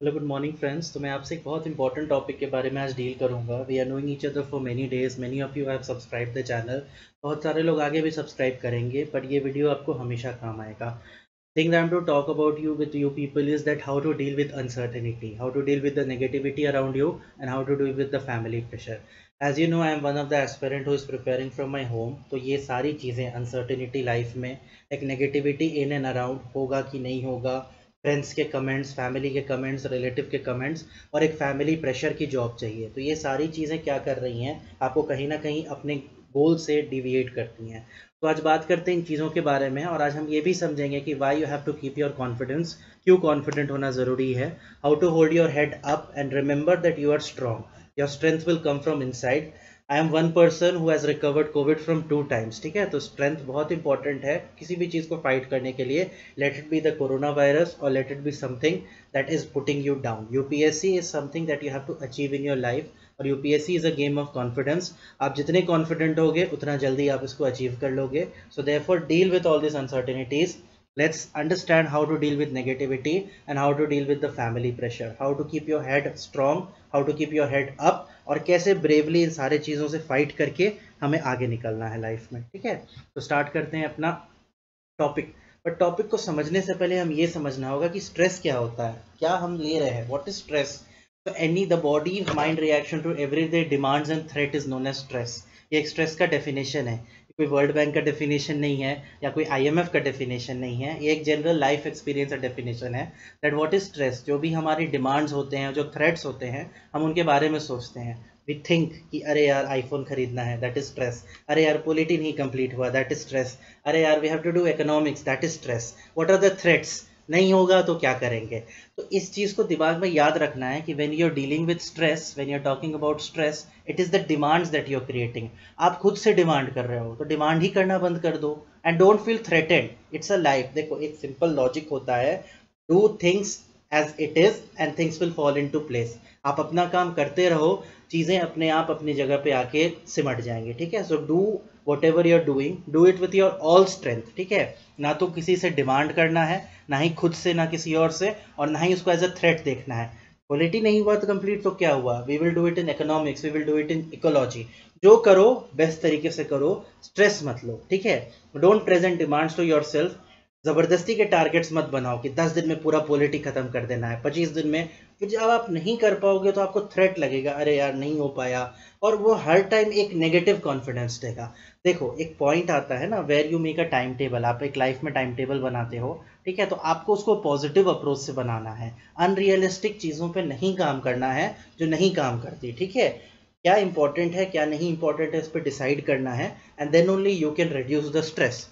Hello good morning friends तो मैं आपसे एक बहुत इंपॉर्टेंट टॉपिक के बारे में आज डील करूँगा। We are knowing each other for many days many of you have subscribe the channel बहुत सारे लोग आगे भी सब्सक्राइब करेंगे बट ये वीडियो आपको हमेशा काम आएगा। Thing them to talk about you with you people is that how to deal with uncertainty how to deal with the negativity around you and how to deal with the family pressure as you know I am one of the aspirant who is preparing from my home तो ये सारी चीज़ें uncertainty life में, एक negativity in and around होगा कि नहीं होगा फ्रेंड्स के कमेंट्स फैमिली के कमेंट्स रिलेटिव के कमेंट्स और एक फैमिली प्रेशर की जॉब चाहिए। तो ये सारी चीज़ें क्या कर रही हैं, आपको कहीं ना कहीं अपने गोल से डिविएट करती हैं। तो आज बात करते हैं इन चीज़ों के बारे में और आज हम ये भी समझेंगे कि why you have to keep your confidence क्यों कॉन्फिडेंट होना ज़रूरी है how to hold your head up and remember that you are strong your strength will come from inside I am one person who has recovered COVID from two times ठीक है? तो strength बहुत important है किसी भी चीज़ को fight करने के लिए। Let it be the corona virus और let it be something that is putting you down UPSC is something that you have to achieve in your life और UPSC is a game of confidence आप जितने confident होगे, उतना जल्दी आप इसको achieve कर लोगे। So therefore deal with all this uncertainties let's understand how to deal with negativity and how to deal with the family pressure. How to keep your head strong, how to keep your head up, और कैसे bravely इन सारे चीज़ों से fight करके हमें आगे निकलना है लाइफ में। ठीक है? तो स्टार्ट करते हैं अपना टॉपिक बट टॉपिक को समझने से पहले हम ये समझना होगा कि स्ट्रेस क्या होता है। क्या हम ले रहे हैं? व्हाट इज़ स्ट्रेस तो any the body mind reaction to everyday demands and threat is known as stress ये एक स्ट्रेस का डेफिनेशन है। कोई वर्ल्ड बैंक का डेफिनेशन नहीं है, या कोई आईएमएफ का डेफिनेशन नहीं है, ये एक जनरल लाइफ एक्सपीरियंस का डेफिनेशन है दैट व्हाट इज़ स्ट्रेस जो भी हमारी डिमांड्स होते हैं, जो थ्रेट्स होते हैं, हम उनके बारे में सोचते हैं। वी थिंक कि अरे यार आईफोन खरीदना है दैट इज़ स्ट्रेस अरे यार पोलिटी नहीं कंप्लीट हुआ दैट इज़ स्ट्रेस अरे यार we have to do economics that is stress what are the threats नहीं होगा तो क्या करेंगे? तो इस चीज़ को दिमाग में याद रखना है कि when you are dealing with stress when you are talking about stress it is the demands that you are creating आप खुद से डिमांड कर रहे हो तो डिमांड ही करना बंद कर दो। And don't feel threatened it's a life देखो, एक सिंपल लॉजिक होता है do things as it is and things will fall into place आप अपना काम करते रहो, चीज़ें अपने आप अपनी जगह पे आके सिमट जाएँगे, ठीक है? So do whatever you are doing do it with your all strength ठीक है? ना तो किसी से डिमांड करना है, ना ही खुद से, ना किसी और से, और ना ही उसको एज अ थ्रेट देखना है। क्वालिटी नहीं हुआ तो कंप्लीट तो क्या हुआ? We will do it in economics we will do it in ecology जो करो बेस्ट तरीके से करो स्ट्रेस मत लो, ठीक है? Don't present demands to yourself ज़बरदस्ती के टारगेट्स मत बनाओ कि 10 दिन में पूरा पॉलिटी खत्म कर देना है 25 दिन में। फिर जब आप नहीं कर पाओगे तो आपको थ्रेट लगेगा, अरे यार नहीं हो पाया। और वो हर टाइम एक नेगेटिव कॉन्फिडेंस देगा। देखो, एक पॉइंट आता है ना where you make a time table आप एक लाइफ में टाइम टेबल बनाते हो, ठीक है? तो आपको उसको पॉजिटिव अप्रोच से बनाना है। अनरियलिस्टिक चीज़ों पर नहीं काम करना है, जो नहीं काम करती, ठीक है? क्या इंपॉर्टेंट है, क्या नहीं इंपॉर्टेंट है, इस पर डिसाइड करना है and then only you can reduce the stress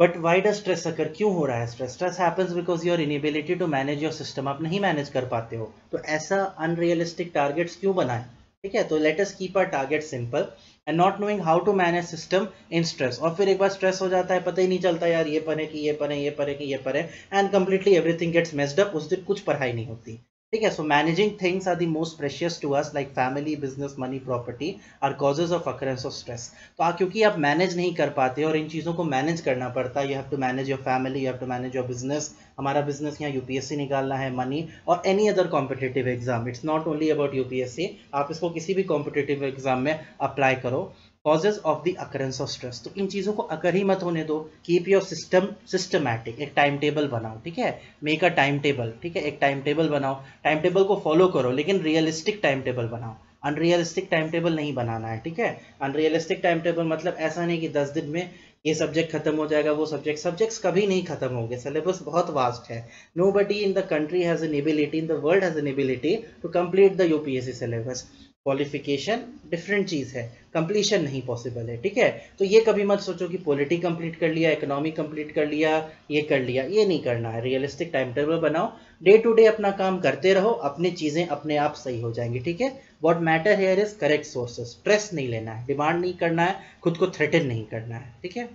but why does stress अगर क्यों हो रहा है stress stress happens because your inability to manage your system आप नहीं मैनेज कर पाते हो। तो ऐसा अनरियलिस्टिक टारगेट्स क्यों बनाए? ठीक है तो let us keep our target simple and not knowing how to manage system in stress और फिर एक बार स्ट्रेस हो जाता है, पता ही नहीं चलता यार, ये पढ़े कि ये पढ़े ये पढ़े कि ये पढ़े and completely everything gets messed up उस दिन कुछ पढ़ाई नहीं होती। ठीक है so managing things are the most precious to us like family business money property are causes of occurrence of stress तो क्योंकि आप मैनेज नहीं कर पाते और इन चीज़ों को मैनेज करना पड़ता है you have to manage your family you have to manage your business हमारा बिज़नेस यहाँ यूपीएससी निकालना है मनी और any other competitive exam it's not only about UPSC आप इसको किसी भी कॉम्पिटेटिव एग्ज़ाम में अप्लाई करो। Causes of the occurrence of stress तो इन चीज़ों को अकर ही मत होने दो कीप योर सिस्टम सिस्टमैटिक एक टाइम टेबल बनाओ, ठीक है? मेक अ टाइम टेबल ठीक है? एक टाइम टेबल बनाओ। टाइम टेबल को फॉलो करो, लेकिन रियलिस्टिक टाइम टेबल बनाओ। अनरियलिस्टिक टाइम टेबल नहीं बनाना है, ठीक है? अनरियलिस्टिक टाइम टेबल मतलब ऐसा नहीं कि दस दिन में ये सब्जेक्ट खत्म हो जाएगा, वो सब्जेक्ट सब्जेक्ट्स कभी नहीं खत्म होंगे सिलेबस बहुत वास्ट है। Nobody in the country has an ability in the world has an ability to complete the UPSC syllabus qualification different चीज़ है। कंप्लीशन नहीं पॉसिबल है, ठीक है? तो ये कभी मत सोचो कि पॉलिटी कंप्लीट कर लिया इकोनॉमी कंप्लीट कर लिया, ये कर लिया, ये नहीं करना है। रियलिस्टिक टाइम टेबल बनाओ। डे टू डे अपना काम करते रहो, अपनी चीज़ें अपने आप सही हो जाएँगी, ठीक है? What matter here is correct sources stress नहीं लेना है डिमांड नहीं करना है, खुद को थ्रेटन नहीं करना है, ठीक है?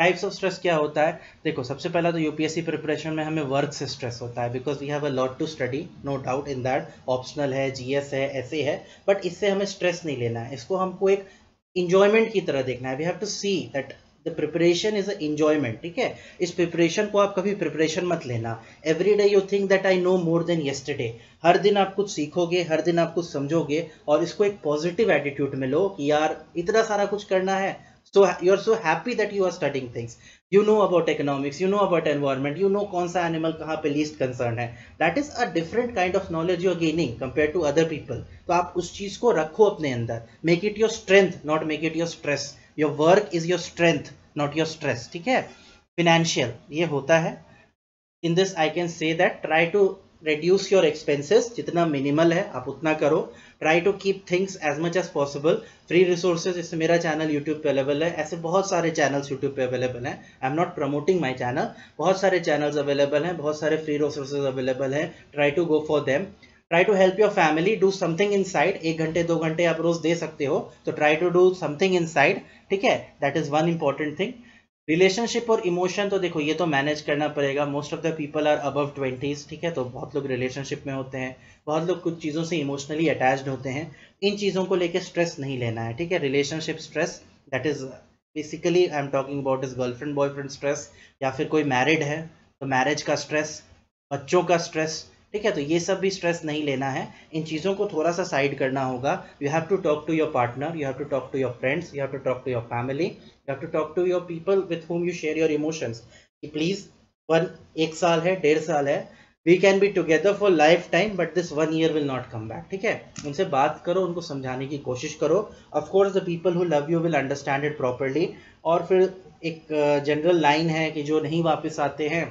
टाइप्स ऑफ़ स्ट्रेस क्या होता है? देखो, सबसे पहला तो यूपीएससी प्रिपरेशन में हमें वर्क से स्ट्रेस होता है because we have a lot to study no doubt in that optional है जीएस है ऐसे है बट इससे हमें स्ट्रेस नहीं लेना है। इसको हमको एक इंजॉयमेंट की तरह देखना है। We have to see that the preparation is a enjoyment ठीक है? इस प्रिपरेशन को आप कभी प्रिपरेशन मत लेना। Every day you think that I know more than yesterday हर दिन आप कुछ सीखोगे, हर दिन आप कुछ समझोगे, और इसको एक पॉजिटिव एटीट्यूड में लो कि यार, इतना सारा कुछ करना है so you are so happy that you are studying things you know about economics you know about environment you know कौन सा animal कहाँ पे least concern है that is a different kind of knowledge you are gaining compared to other people तो आप उस चीज़ को रखो अपने अंदर make it your strength not make it your stress your work is your strength not your stress ठीक है financial ये होता है in this I can say that try to reduce your expenses, जितना minimal है, आप उतना करो। Try to keep things as much as possible free resources इससे मेरा चैनल यूट्यूब पे अवेलेबल है। ऐसे बहुत सारे चैनल्स यूट्यूब पे अवेलेबल हैं। I am not promoting my channel बहुत सारे चैनल्स अवेलेबल हैं। बहुत सारे फ्री रिसोर्सेज अवेलेबल हैं। Try to go for them try to help your family do something inside एक घंटे, दो घंटे आप रोज दे सकते हो। तो try to do something inside ठीक है? That is one important thing relationship और इमोशन तो देखो, ये तो मैनेज करना पड़ेगा। Most of the people are above twenties ठीक है? तो बहुत लोग रिलेशनशिप में होते हैं। बहुत लोग कुछ चीज़ों से इमोशनली अटैच्ड होते हैं। इन चीज़ों को लेकर स्ट्रेस नहीं लेना है, ठीक है? Relationship stress that is basically I am talking about is girlfriend boyfriend stress या फिर कोई मैरिड है तो मैरिज का स्ट्रेस बच्चों का स्ट्रेस ठीक है तो ये सब भी स्ट्रेस नहीं लेना है। इन चीज़ों को थोड़ा सा साइड करना होगा। You have to talk to your partner you have to talk to your friends you have to talk to your family you have to talk to your people with home you share your emotions कि please one एक साल है डेढ़ साल है। We can be together for lifetime but this one year will not come back ठीक है? उनसे बात करो उनको समझाने की कोशिश करो। Of course the people who love you will understand it properly और फिर एक जनरल uh, लाइन है कि जो नहीं वापस आते हैं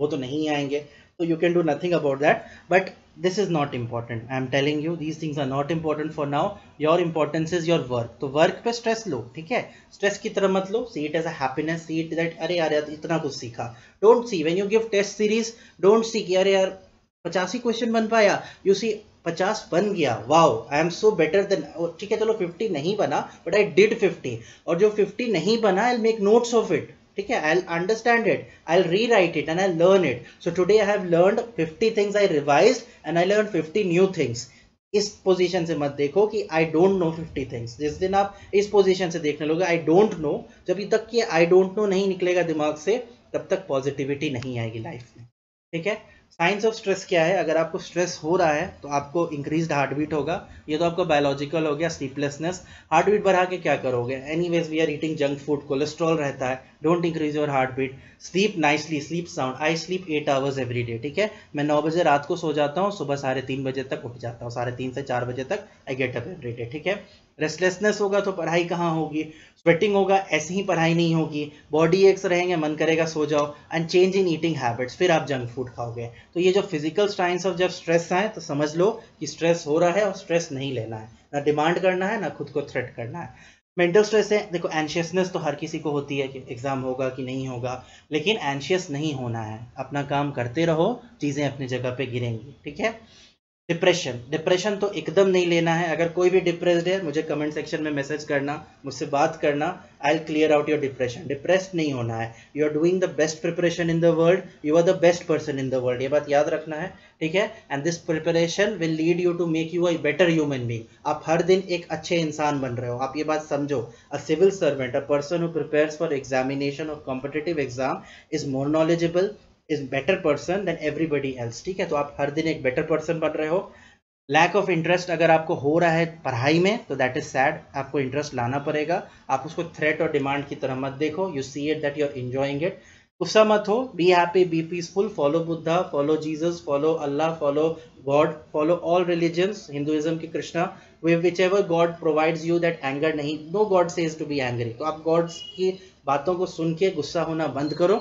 वो तो नहीं आएँगे। So you can do nothing about that. But this is not important. I am telling you, these things are not important for now. Your importance is your work. तो वर्क पे स्ट्रेस लो, ठीक है? स्ट्रेस की तरह मत लो. See it as a happiness see it that अरे यार इतना कुछ सीखा. Don't see when you give test series don't see कि अरे यार, पचासी क्वेश्चन बन पाया. यू सी पचास बन गया. Wow I am so better than ठीक है, चलो फिफ्टी नहीं बना बट आई डिड फिफ्टी और जो फिफ्टी नहीं बना I make notes of it ठीक है I understand it I rewrite it and I learn it so today I have learn 50 things I revise and I learn 50 new things इस position से मत देखो कि आई डोंट नो 50 थिंग्स जिस दिन आप इस पोजीशन से देखने लोगे आई डोंट नो जब तक कि आई डोंट नो नहीं निकलेगा दिमाग से, तब तक पॉजिटिविटी नहीं आएगी लाइफ में. ठीक है? साइंस ऑफ़ स्ट्रेस क्या है? अगर आपको स्ट्रेस हो रहा है तो आपको इंक्रीज हार्ट बीट होगा। ये तो आपका बायोलॉजिकल हो गया स्लीपलेसनेस हार्ट बीट बढ़ा के क्या करोगे? Anyways we are eating junk food cholesterol रहता है. Don't increase your heart beat sleep nicely sleep sound I sleep eight hours every day ठीक है? मैं नौ बजे रात को सो जाता हूँ, सुबह साढ़े तीन बजे तक उठ जाता हूँ। साढ़े तीन से चार बजे तक I get up every day ठीक है? रेस्टलेसनेस होगा तो पढ़ाई कहाँ होगी? स्वेटिंग होगा, ऐसे ही पढ़ाई नहीं होगी। बॉडी एक्स रहेंगे, मन करेगा, सो जाओ। And change in eating habits फिर आप जंक फ़ूड खाओगे। तो ये जो फ़िज़िकल साइंस ऑफ़ जब स्ट्रेस आए तो समझ लो कि स्ट्रेस हो रहा है और स्ट्रेस नहीं लेना है। ना डिमांड करना है, ना खुद को थ्रेट करना है। मेंटल स्ट्रेस है, देखो एंशियसनेस तो हर किसी को होती है कि एग्ज़ाम होगा कि नहीं होगा, लेकिन एंशियस नहीं होना है। अपना काम करते रहो, चीज़ें अपनी जगह पे गिरेंगी, ठीक है? डिप्रेशन डिप्रेशन तो एकदम नहीं लेना है। अगर कोई भी डिप्रेस्ड है, मुझे कमेंट सेक्शन में मैसेज करना, मुझसे बात करना I'll clear out your depression depressed नहीं होना है। You are doing the best preparation in the world you are the best person in the world ये बात याद रखना है। ठीक है? And this preparation will lead you to make you a better human being आप हर दिन एक अच्छे इंसान बन रहे हो। आप ये बात समझो। A civil servant a person who prepares for examination of competitive exam is more knowledgeable is better person than everybody else ठीक है? तो आप हर दिन एक बेटर पर्सन बन रहे हो। लैक ऑफ़ इंटरेस्ट अगर आपको हो रहा है पढ़ाई में तो दैट इज़ सैड आपको इंटरेस्ट लाना पड़ेगा। आप उसको थ्रेट और डिमांड की तरह मत देखो। You see it that you are enjoying it गुस्सा मत हो। Be happy be peaceful follow Buddha follow Jesus follow Allah follow God follow all religions Hinduism की Krishna whichever God provides you that anger नहीं no God says to be angry तो आप God's की बातों को सुन के गुस्सा होना बंद करो।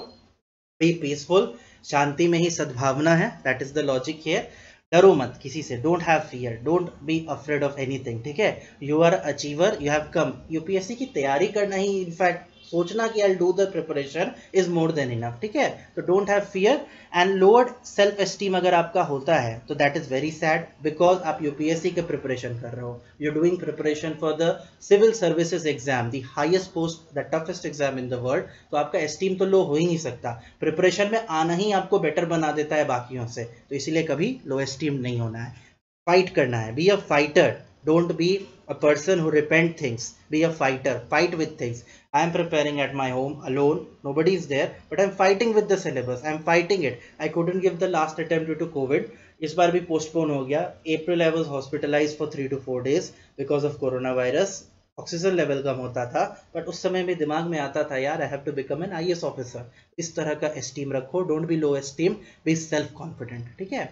बी पीसफुल शांति में ही सद्भावना है that is the logic here डरो मत किसी से don't have fear don't be afraid of anything ठीक है? You are achiever you have come UPSC की तैयारी करना ही इनफैक्ट सोचना कि I do the preparation is more than enough ठीक है? तो don't have fear and lowered self esteem अगर आपका होता है तो that is very sad because आप यूपीएससी के प्रिपरेशन कर रहे हो। You doing preparation for the civil services exam the highest post the toughest exam in the world तो आपका एस्टीम तो लो हो ही नहीं सकता। प्रिपरेशन में आना ही आपको बेटर बना देता है बाकियों से तो इसीलिए कभी लो एस्टीम नहीं होना है। फाइट करना है be a fighter don't be a person who repent things be a fighter fight with things i am preparing at my home alone nobody is there but i'm fighting with the syllabus i'm fighting it i couldn't give the last attempt due to covid इस बार भी postpone हो गया April I was hospitalize for three two four days because of corona virus oxygen level कम होता था but उस समय में दिमाग में आता था यार I have to become an I officer इस तरह का एस्टीम रखो don't be low esteem be self confident ठीक है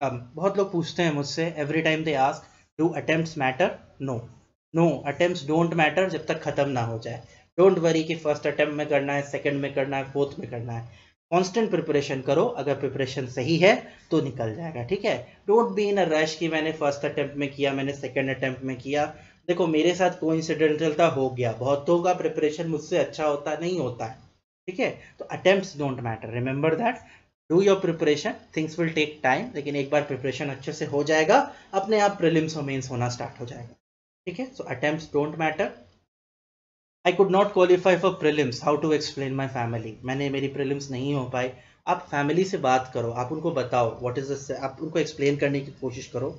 अब बहुत लोग पूछते हैं मुझसे every time they ask do attempt matter no no attempt don't matter जब तक खत्म ना हो जाए। डोंट वरी कि फ़र्स्ट अटेम्प्ट में करना है सेकंड में करना है फोर्थ में करना है। कांस्टेंट प्रिपरेशन करो, अगर प्रिपरेशन सही है तो निकल जाएगा, ठीक है? Don't be in a rush कि मैंने फ़र्स्ट अटेम्प्ट में किया, मैंने सेकंड अटेम्प्ट में किया। देखो, मेरे साथ कोइंसिडेंटल हो गया, बहुतों का प्रिपरेशन मुझसे अच्छा होता, नहीं होता है, ठीक है? तो attempt don't matter remember that do your preparation things will take time लेकिन एक बार प्रिपरेशन अच्छे से हो जाएगा, अपने आप प्रिलिम्स और मेंस होना स्टार्ट हो जाएगा। ठीक है? So attempt don't matter I could not qualify for prelims how to explain my family मैंने मेरी प्रिलिम्स नहीं हो पाई। आप फैमिली से बात करो, आप उनको बताओ व्हाट इज़ आप उनको एक्सप्लेन करने की कोशिश करो।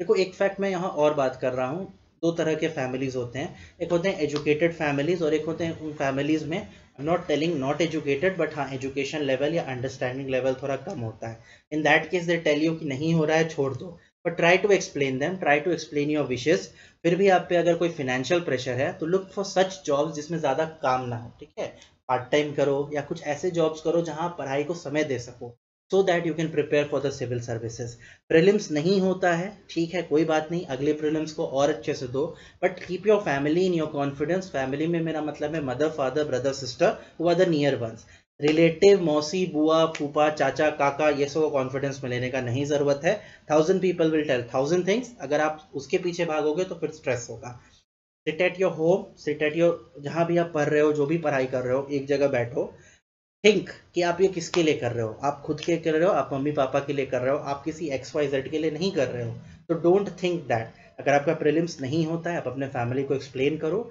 देखो, एक फैक्ट मैं यहाँ और बात कर रहा हूँ। दो तरह के फैमिलीज़ होते हैं। एक होते हैं एजुकेटेड फैमिलीज़ और एक होते हैं उन फैमिलीज़ में not telling not educated but हाँ एजुकेशन लेवल या अंडरस्टैंडिंग लेवल थोड़ा कम होता है। In that case they tell you कि नहीं हो रहा है, छोड़ दो। But try to explain them try to explain your wishes फिर भी आप पे अगर कोई फिनेंशियल प्रेशर है तो लुक फॉर सच जॉब्स जिसमें ज़्यादा काम ना हो, ठीक है? पार्ट टाइम करो या कुछ ऐसे जॉब्स करो जहाँ पढ़ाई को समय दे सको। So that you can prepare for the civil services prelims नहीं होता है, ठीक है, कोई बात नहीं, अगले प्रिलिम्स को और अच्छे से दो but keep your family in your confidence family में मेरा मतलब है mother father brother sister who are the near ones relative मौसी, बुआ, फूफा, चाचा, काका, ये सब कॉन्फिडेंस में लेने का नहीं ज़रूरत है. Thousand people will tell thousand things अगर आप उसके पीछे भागोगे तो फिर स्ट्रेस होगा. Sit at your home sit at your जहाँ भी आप पढ़ रहे हो, जो भी पढ़ाई कर रहे हो, एक जगह बैठो. थिंक कि आप ये किसके लिए कर रहे हो? आप खुद के कर रहे हो? आप मम्मी पापा के लिए कर रहे हो? आप किसी एक्स वाई जेड के लिए नहीं कर रहे हो? तो डोंट थिंक दैट अगर आपका प्रिलिम्स नहीं होता है, आप अपने फैमिली को एक्सप्लेन करो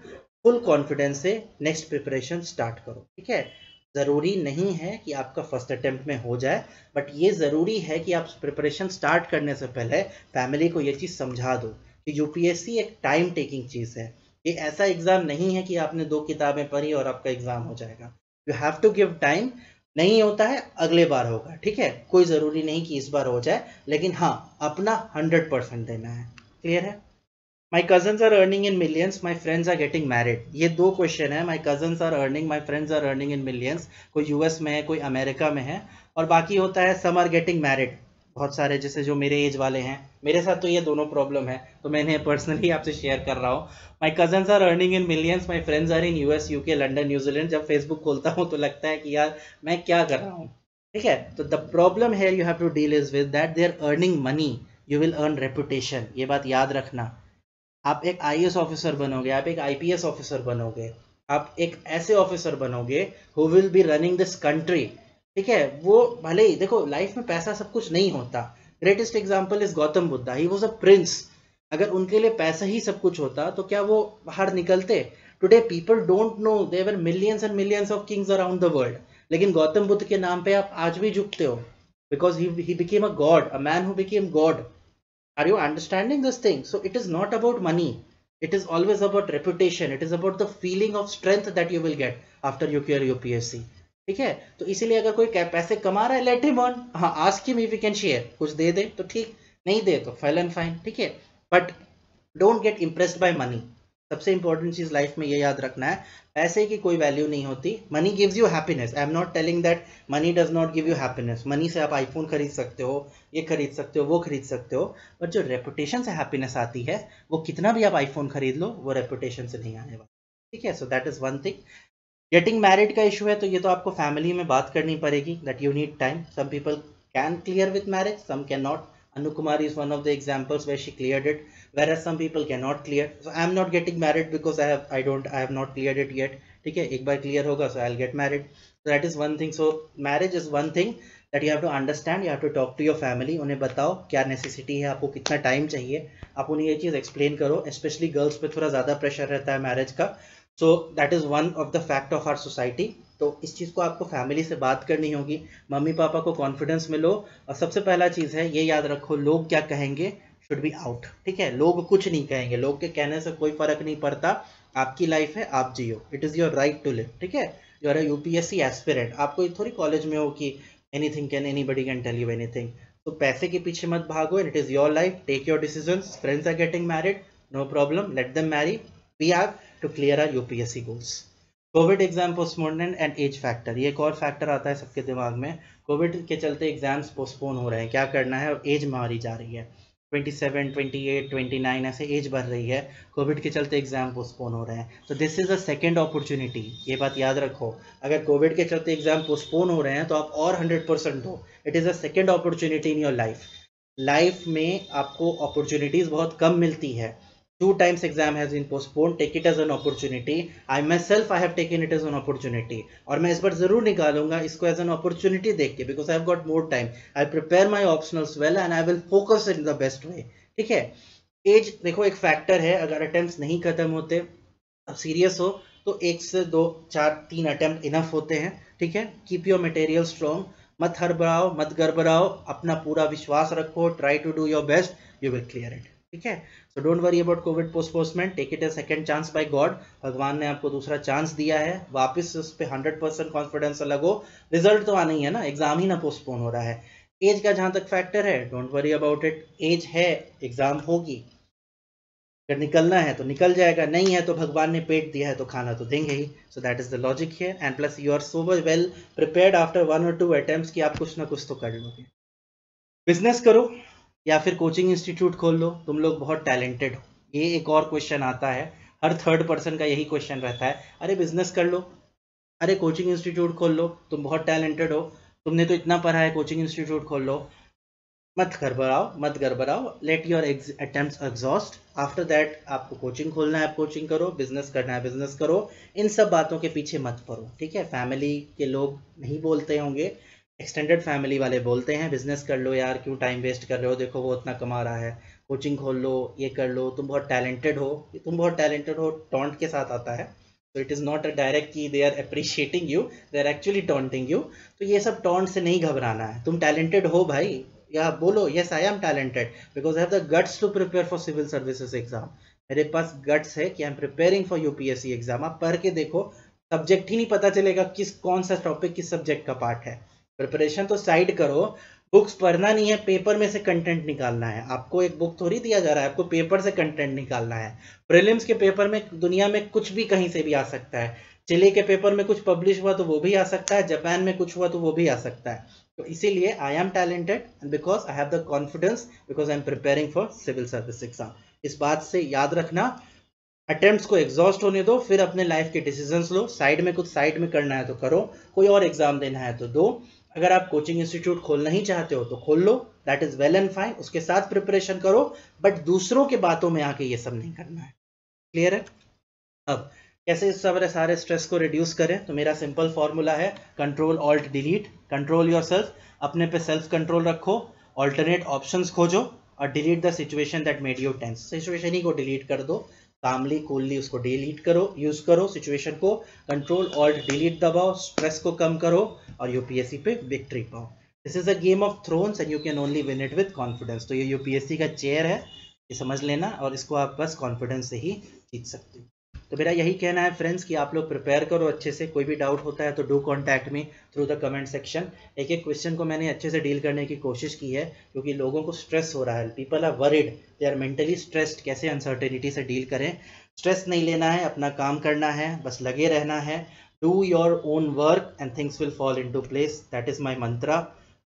फुल कॉन्फिडेंस से नेक्स्ट प्रिपरेशन स्टार्ट करो। ठीक है? ज़रूरी नहीं है कि आपका फ़र्स्ट अटेम्प्ट में हो जाए बट ये ज़रूरी है कि आप प्रिपरेशन स्टार्ट करने से पहले फैमिली को ये चीज़ समझा दो कि यूपीएससी एक टाइम टेकिंग चीज़ है। ये ऐसा एग्ज़ाम नहीं है कि आपने दो किताबें पढ़ी और आपका एग्ज़ाम हो जाएगा। You have to give time नहीं होता है, अगले बार होगा, ठीक है? कोई ज़रूरी नहीं कि इस बार हो जाए, लेकिन हाँ अपना हंड्रेड परसेंट देना है। क्लियर है? My cousins are earning in millions my friends are getting married ये दो क्वेश्चन है। My cousins are earning my friends are earning in millions कोई यूएस में है, कोई अमेरिका में है, और बाकी होता है सम आर गेटिंग मैरिड बहुत सारे जैसे जो मेरे एज वाले हैं, मेरे साथ तो ये दोनों प्रॉब्लम है तो मैंने पर्सनली आपसे शेयर कर रहा हूँ। My cousins are earning in millions my friends are in US UK London New Zealand जब फेसबुक खोलता हूँ तो लगता है कि यार, मैं क्या कर रहा हूँ। ठीक है? तो द प्रॉब्लम है you have to deal is with that they are earning money you will earn reputation ये बात याद रखना। आप एक आई ऑफिसर बनोगे, आप एक आईपीएस ऑफिसर बनोगे, आप एक ऐसे ऑफिसर बनोगे who will be running this country ठीक है, वो भले ही, देखो लाइफ में पैसा सब कुछ नहीं होता। Greatest example is Gautam Buddha he was a prince अगर उनके लिए पैसा ही सब कुछ होता तो क्या वो बाहर निकलते? Today people don't know there were millions and millions of kings around the world लेकिन गौतम बुद्ध के नाम पे आप आज भी झुकते हो। Because he became a god a man who became god are you understanding this thing so it is not about money it is always about reputation it is about the feeling of strength that you will get after you clear UPSC ठीक है? तो इसीलिए अगर कोई पैसे कमा रहा है लेट हिम ऑन हाँ आज की इफ़ यू कैन शेयर कुछ दे दे तो ठीक। नहीं दे तो फेल एंड फाइन ठीक है? But don't get impressed by money सबसे इंपॉर्टेंट चीज़ लाइफ में ये याद रखना है, पैसे की कोई वैल्यू नहीं होती। Money gives you happiness I am not telling that money does not give you happiness money से आप आईफोन खरीद सकते हो, ये खरीद सकते हो, वो खरीद सकते हो। बट जो रेपुटेशन से हैप्पीनेस आती है, वो कितना भी आप आईफोन खरीद लो, वो रेपुटेशन से नहीं आने वाला। ठीक है? So that is one thing getting married का इशू है तो ये तो आपको फैमिली में बात करनी पड़ेगी that you need time some people can clear with marriage some can not Anu Kumar is one of the examples way she clear it where are some people can not clear so I am not getting married because I I don't I have not clear it yet ठीक है? एक बार clear होगा so I'll get married so that is one thing so marriage is one thing that you have to understand you have to talk to your family उन्हें बताओ क्या necessity है, आपको कितना टाइम चाहिए. आप उन्हें ये चीज़ एक्सप्लेन करो स्पेशली गर्ल्स पर थोड़ा ज़्यादा प्रेशर रहता है मैरिज का. So that is one of the fact of our society तो इस चीज़ को आपको फैमिली से बात करनी होगी। मम्मी, पापा को कॉन्फिडेंस में लो और सबसे पहला चीज़ है, ये याद रखो, लोग क्या कहेंगे? शुड बी आउट ठीक है? लोग कुछ नहीं कहेंगे। लोग के कहने से कोई फ़र्क नहीं पड़ता। आपकी लाइफ है, आप जियो। It is your right to live ठीक है? यू आर यूपीएससी एस्पिरेंट आपको थोड़ी कॉलेज में हो कि anything can anybody can tell you anything तो पैसे के पीछे मत भागो। It is your life take your decision friends are getting married no problem let them marry we have to clear our UPSC goals COVID exam postponement and age factor ये एक और factor आता है सबके दिमाग में। कोविड के चलते एग्ज़ाम्स पोस्टपोन हो रहे हैं। क्या करना है? और एज मारी जा रही है। 27, 28, 29 ऐसे एज बढ़ रही है। कोविड के चलते एग्ज़ाम पोस्टपोन हो रहे हैं। तो this is a second opportunity ये बात याद रखो। अगर कोविड के चलते एग्ज़ाम पोस्टपोन हो रहे हैं तो आप और 100 परसेंट दो it is a second opportunity in your life life में आपको अपॉर्चुनिटीज़ बहुत कम मिलती है। Two times exam has been postponed take it as an opportunity i myself i have taken it as an opportunity और मैं इस बार ज़रूर निकालूँगा इसको as an opportunity देख के because I have got more time I prepare my optionals well and I will focus in the best way ठीक है as देखो एक फैक्टर है अगर अटेम्प्ट नहीं खत्म होते अब सीरियस हो तो एक से दो चार तीन अटेम्प्ट इनफ होते हैं ठीक है कीप योर मटेरियल स्ट्रॉन्ग मत हड़बड़ाओ मत गड़बड़ाओ अपना पूरा विश्वास रखो try to do your best you will clear it ठीक है? So don't worry about COVID postponement take it a second chance by God भगवान ने आपको दूसरा चांस दिया है। वापस उस पर हंड्रेड परसेंट कॉन्फिडेंस लगो रिज़ल्ट तो आना ही है ना। एग्ज़ाम ही ना पोस्टपोन हो रहा है। एज का जहाँ तक फैक्टर है don't worry about it age है। एग्ज़ाम होगी। अगर निकलना है तो निकल जाएगा। नहीं है तो भगवान ने पेट दिया है तो खाना तो देंगे ही। So that is the logic है and plus you are so well prepared after one और टू अटेम्प्ट कि आप कुछ ना कुछ तो कर लोगे। बिज़नेस करो। या फिर कोचिंग इंस्टीट्यूट खोल लो, तुम लोग बहुत टैलेंटेड हो। ये एक और क्वेश्चन आता है। हर थर्ड पर्सन का यही क्वेश्चन रहता है। अरे बिज़नेस कर लो। अरे कोचिंग इंस्टीट्यूट खोल लो। तुम बहुत टैलेंटेड हो। तुमने तो इतना पढ़ा है कोचिंग इंस्टीट्यूट खोल लो। मत गड़बड़ाओ मत गड़बड़ाओ let your attempt exhaust after that आपको कोचिंग खोलना है आप कोचिंग करो। बिज़नेस करना है बिज़नेस करो। इन सब बातों के पीछे मत पड़ो। ठीक है? फैमिली के लोग नहीं बोलते होंगे। एक्सटेंडेड फैमिली वाले बोलते हैं बिज़नेस कर लो यार, क्यों टाइम वेस्ट कर रहे हो? देखो, वो उतना कमा रहा है। कोचिंग खोल लो, ये कर लो। तुम बहुत टैलेंटेड हो। तुम बहुत टैलेंटेड हो टॉन्ट के साथ आता है। तो it is not a direct की they are appreciating you they are actually taunting you तो ये सब टॉन्ट से नहीं घबराना है। तुम टैलेंटेड हो भाई। या बोलो yes I am talented because have the guts to prepare for civil services exam मेरे पास गट्स है कि I am preparing for UPSC exam आप पढ़ के देखो सब्जेक्ट ही नहीं पता चलेगा किस, कौन सा टॉपिक किस सब्जेक्ट का पार्ट है। प्रिपरेशन तो साइड करो। बुक्स पढ़ना नहीं है पेपर में से कंटेंट निकालना है। आपको एक बुक थोड़ी दिया जा रहा है, आपको पेपर से कंटेंट निकालना है। प्रीलिम्स के पेपर में दुनिया में कुछ भी कहीं से भी आ सकता है। चिले के पेपर में कुछ पब्लिश हुआ तो वो भी आ सकता है। जापान में कुछ हुआ तो वो भी आ सकता है। तो इसीलिए I am talented and because I have the confidence because I am preparing for civil service exam इस बात से याद रखना। अटेम्प्ट्स को एग्जॉस्ट होने दो, फिर अपने लाइफ के डिसीजंस लो। साइड में कुछ साइड में करना है तो करो। कोई और एग्ज़ाम देना है तो दो। अगर आप कोचिंग इंस्टीट्यूट खोलना ही चाहते हो तो खोल लो। That is well and fine उसके साथ प्रिपरेशन करो। बट दूसरों के बातों में आके ये सब नहीं करना है। क्लियर है? अब, कैसे इस सब सारे स्ट्रेस को रिड्यूस करें? तो मेरा सिंपल फॉर्मूला है control alt delete control yourself अपने पे सेल्फ कंट्रोल रखो। ऑल्टरनेट ऑप्शंस खोजो। और delete the situation that made you tense situation ही को डिलीट कर दो। कामली कूलली उसको डिलीट करो यूज़ करो सिचुएशन को कंट्रोल ऑल्ट डिलीट दबाओ स्ट्रेस को कम करो और यूपीएससी पे विक्ट्री पाओ। This is a game of thrones and you can only win it with confidence तो ये यूपीएससी का चेयर है, ये समझ लेना और इसको आप बस कॉन्फिडेंस से ही जीत सकते हो। तो मेरा यही कहना है फ्रेंड्स कि आप लोग प्रिपेयर करो अच्छे से, कोई भी डाउट होता है तो do contact me through the comment section एक एक क्वेश्चन को मैंने अच्छे से डील करने की कोशिश की है, क्योंकि लोगों को स्ट्रेस हो रहा है। People are worried they are mentally stressed कैसे अनसर्टेनिटी से डील करें? स्ट्रेस नहीं लेना है, अपना काम करना है, बस लगे रहना है। Do your own work and things will fall into place that is my mantra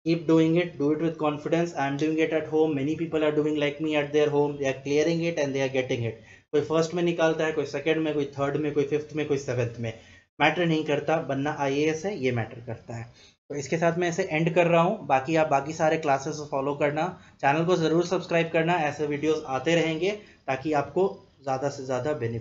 keep doing it. Do it with confidence. I'm doing it at home. Many people are doing like me at their home. They are clearing it and they are getting it. कोई first में निकालता है, कोई second में, कोई third में, कोई fifth में, कोई सेवेंथ में। मैटर नहीं करता, बनना आई है, ये मैटर करता है। तो इसके साथ मैं ऐसे एंड कर रहा हूँ। बाकी आप बाकी सारे क्लासेस फॉलो करना चैनल को ज़रूर सब्सक्राइब करना, ऐसे वीडियोस आते रहेंगे ताकि आपको ज़्यादा से ज़्यादा बेनिफिट